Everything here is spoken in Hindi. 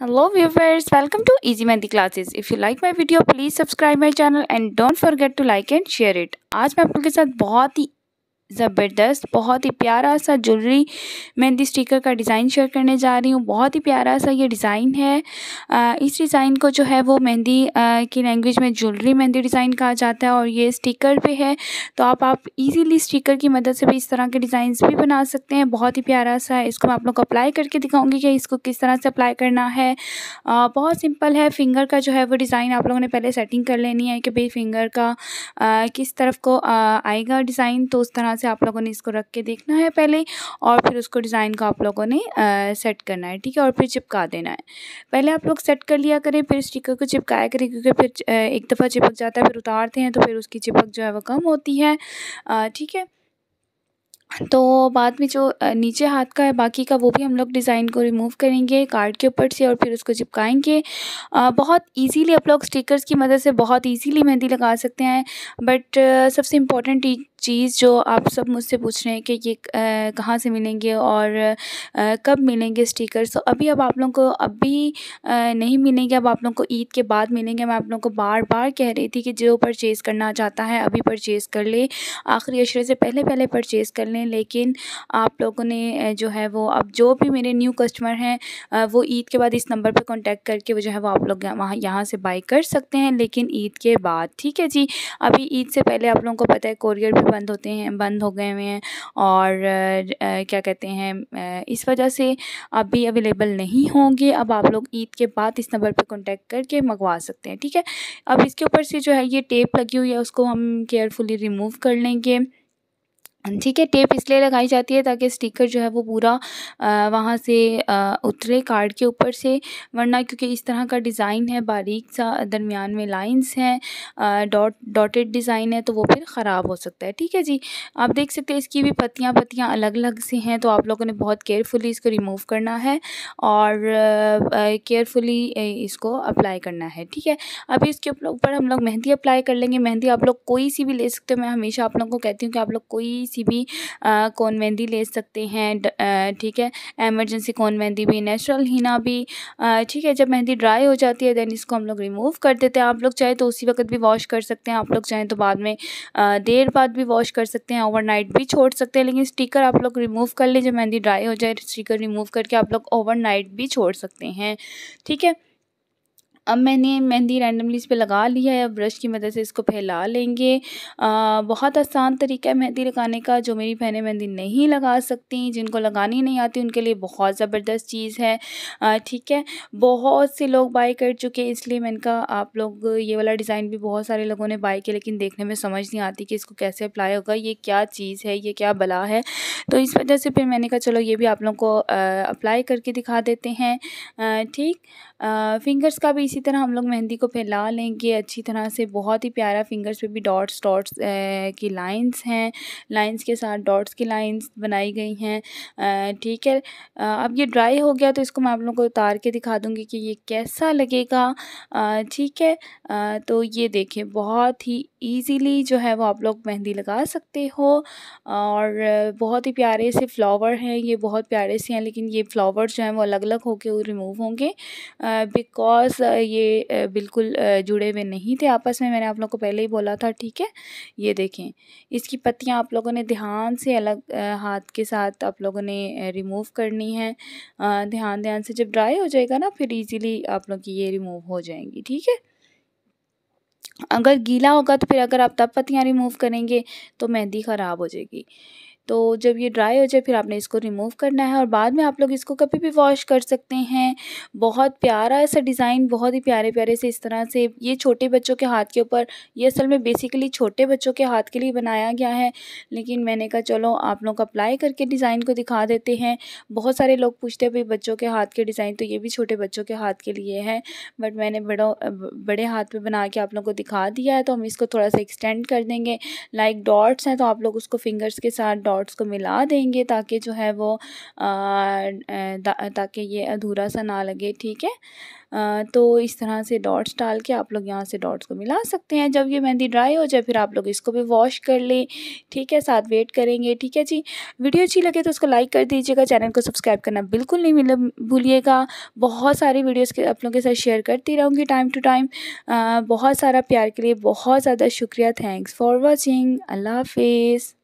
Hello viewers, welcome to Easy Mehndi Classes. If you like my video, please subscribe my channel and don't forget to like and share it. आज मैं आप लोगों के साथ बहुत ही ज़बरदस्त, बहुत ही प्यारा सा ज्वेलरी मेहंदी स्टिकर का डिज़ाइन शेयर करने जा रही हूँ। बहुत ही प्यारा सा ये डिज़ाइन है। इस डिज़ाइन को जो है वो मेहंदी की लैंग्वेज में ज्वेलरी मेहंदी डिज़ाइन कहा जाता है और ये स्टिकर पे है। तो आप आप इजीली स्टिकर की मदद से भी इस तरह के डिज़ाइन भी बना सकते हैं। बहुत ही प्यारा सा है। इसको मैं आप लोग को अप्लाई करके दिखाऊँगी कि इसको किस तरह से अप्लाई करना है। बहुत सिंपल है। फिंगर का जो है वो डिज़ाइन आप लोगों ने पहले सेटिंग कर लेनी है कि भाई फिंगर का किस तरफ़ को आएगा डिज़ाइन तो उस तरह से आप लोगों ने इसको रख के देखना है पहले और फिर उसको डिज़ाइन को आप लोगों ने सेट करना है, ठीक है? और फिर चिपका देना है। पहले आप लोग सेट कर लिया करें, फिर स्टिकर को चिपकाया करें क्योंकि फिर एक दफ़ा चिपक जाता है, फिर उतारते हैं तो फिर उसकी चिपक जो है वो कम होती है ठीक है? तो बाद में जो नीचे हाथ का है, बाकी का वो भी हम लोग डिज़ाइन को रिमूव करेंगे, कार्ड के ऊपर से और फिर उसको चिपकाएँगे। बहुत इजीली आप लोग स्टिकर्स की मदद से, बहुत इजीली मेहंदी लगा सकते हैं, बट सबसे इम्पोर्टेंट चीज़ जो आप सब मुझसे पूछ रहे हैं कि ये कहाँ से मिलेंगे और कब मिलेंगे स्टिकर्स तो अभी अब आप लोगों को, अभी नहीं मिलेंगे, अब आप लोगों को ईद के बाद मिलेंगे। मैं आप लोगों को बार बार कह रही थी कि जो परचेज़ करना चाहता है, अभी परचेज़ कर ले। आखिरी अशरे से पहले पहले परचेज़ कर लें, लेकिन आप लोगों ने जो है वो, अब जो भी मेरे न्यू कस्टमर हैं वो ईद के बाद इस नंबर पर कॉन्टैक्ट करके वो जो है वो आप लोग वहाँ, यहाँ से बाई कर सकते हैं, लेकिन ईद के बाद, ठीक है जी? अभी ईद से पहले आप लोगों को पता है, कोरियर भी बंद होते हैं, बंद हो गए हुए हैं और क्या कहते हैं इस वजह से अभी अवेलेबल नहीं होंगे। अब आप लोग ईद के बाद इस नंबर पर कॉन्टेक्ट करके मंगवा सकते हैं, ठीक है? अब इसके ऊपर से जो है ये टेप लगी हुई है, उसको हम केयरफुली रिमूव कर लेंगे। ठीक है, टेप इसलिए लगाई जाती है ताकि स्टिकर जो है वो पूरा वहाँ से उतरे कार्ड के ऊपर से, वरना क्योंकि इस तरह का डिज़ाइन है, बारीक सा दरमियान में लाइंस हैं डॉट, डॉटेड डिज़ाइन है तो वो फिर ख़राब हो सकता है। ठीक है जी, आप देख सकते हैं इसकी भी पत्तियाँ पत्तियाँ अलग अलग से हैं तो आप लोगों ने बहुत केयरफुली इसको रिमूव करना है और केयरफुली इसको अप्लाई करना है। ठीक है, अभी इसके ऊपर हम लोग मेहंदी अप्लाई कर लेंगे। मेहंदी आप लोग कोई सी भी ले सकते हो, मैं हमेशा आप लोगों को कहती हूँ कि आप लोग कोई भी कौन मेहंदी ले सकते हैं ठीक है? एमरजेंसी कौन मेहंदी भी, नेचुरल हीना भी ठीक है? जब मेहंदी ड्राई हो जाती है, देन इसको हम लोग रिमूव कर देते हैं। आप लोग चाहे तो उसी वक्त भी वॉश कर सकते हैं। आप लोग चाहें तो बाद में देर बाद भी वॉश कर सकते हैं, ओवरनाइट भी छोड़ सकते हैं, लेकिन स्टिकर आप लोग रिमूव कर लें जब मेहंदी ड्राई हो जाए, स्टिकर रिमूव करके आप लोग ओवरनाइट भी छोड़ सकते हैं, ठीक है? अब मैंने मेहंदी रैंडमली इस पर लगा लिया है अब ब्रश की मदद से इसको फैला लेंगे। आ, बहुत आसान तरीका है मेहंदी लगाने का जो मेरी बहनें मेहंदी नहीं लगा सकती जिनको लगानी नहीं आती उनके लिए बहुत ज़बरदस्त चीज़ है। ठीक है? बहुत से लोग बाई कर चुके हैं इसलिए मैंने कहा आप लोग ये वाला डिज़ाइन भी बहुत सारे लोगों ने बाई किया लेकिन देखने में समझ नहीं आती कि इसको कैसे अप्लाई होगा ये क्या चीज़ है ये क्या बला है। तो इस वजह से फिर मैंने कहा चलो ये भी आप लोगों को अप्लाई करके दिखा देते हैं। ठीक? फिंगर्स का भी इसी तरह हम लोग मेहंदी को फैला लेंगे अच्छी तरह से बहुत ही प्यारा फिंगर्स पे भी डॉट्स डॉट्स की लाइंस हैं। लाइंस के साथ डॉट्स की लाइंस बनाई गई हैं। ठीक है। अब ये ड्राई हो गया तो इसको मैं आप लोगों को उतार के दिखा दूँगी कि ये कैसा लगेगा। ठीक है। तो ये देखें बहुत ही ईजीली जो है वो आप लोग मेहंदी लगा सकते हो। और बहुत ही प्यारे से फ्लावर हैं, ये बहुत प्यारे से हैं, लेकिन ये फ्लावर जो हैं वो अलग अलग होके रिमूव होंगे। बिकॉज़ ये बिल्कुल जुड़े हुए नहीं थे आपस में, मैंने आप लोग को पहले ही बोला था, ठीक है? ये देखें, इसकी पत्तियाँ आप लोगों ने ध्यान से अलग हाथ के साथ आप लोगों ने रिमूव करनी है। ध्यान ध्यान से जब ड्राई हो जाएगा ना, फिर इजीली आप लोग की ये रिमूव हो जाएँगी, ठीक है? अगर गीला होगा तो फिर अगर आप तब पत्तियाँ रिमूव करेंगे तो मेहंदी ख़राब हो जाएगी। तो जब ये ड्राई हो जाए, फिर आपने इसको रिमूव करना है और बाद में आप लोग इसको कभी भी वॉश कर सकते हैं। बहुत प्यारा ऐसा डिज़ाइन बहुत ही प्यारे प्यारे से इस तरह से ये छोटे बच्चों के हाथ के ऊपर, ये असल में बेसिकली छोटे बच्चों के हाथ के लिए बनाया गया है। लेकिन मैंने कहा, चलो, आप लोग अप्लाई करके डिज़ाइन को दिखा देते हैं। बहुत सारे लोग पूछते हैं भाई बच्चों के हाथ के डिज़ाइन तो ये भी छोटे बच्चों के हाथ के लिए है बट मैंने बड़ों, बड़े हाथ में बना के आप लोग को दिखा दिया है तो हम इसको थोड़ा सा एक्सटेंड कर देंगे। लाइक डॉट्स हैं तो आप लोग उसको फिंगर्स के साथ डॉट डॉट्स को मिला देंगे ताकि जो है वो ताकि ये अधूरा सा ना लगे ठीक है? आ, तो इस तरह से डॉट्स डाल के आप लोग यहाँ से डॉट्स को मिला सकते हैं। जब ये मेहंदी ड्राई हो जाए फिर आप लोग इसको भी वॉश कर लें ठीक है? साथ वेट करेंगे ठीक है जी? वीडियो अच्छी लगे तो उसको लाइक कर दीजिएगा चैनल को सब्सक्राइब करना बिल्कुल नहीं मिल भूलिएगा। बहुत सारी वीडियोज़ के आप लोगों के साथ शेयर करती रहूँगी टाइम टू टाइम बहुत सारा प्यार के लिए बहुत ज़्यादा शुक्रिया। थैंक्स फॉर वॉचिंग अल्लाह हाफिज़।